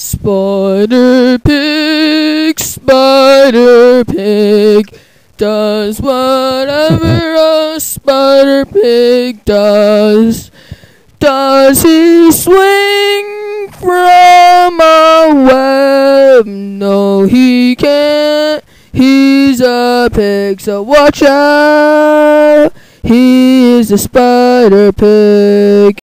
Spider Pig, Spider Pig does whatever a Spider Pig does. Does he swing from a web? No, he can't. He's a pig, so watch out. He is a Spider Pig.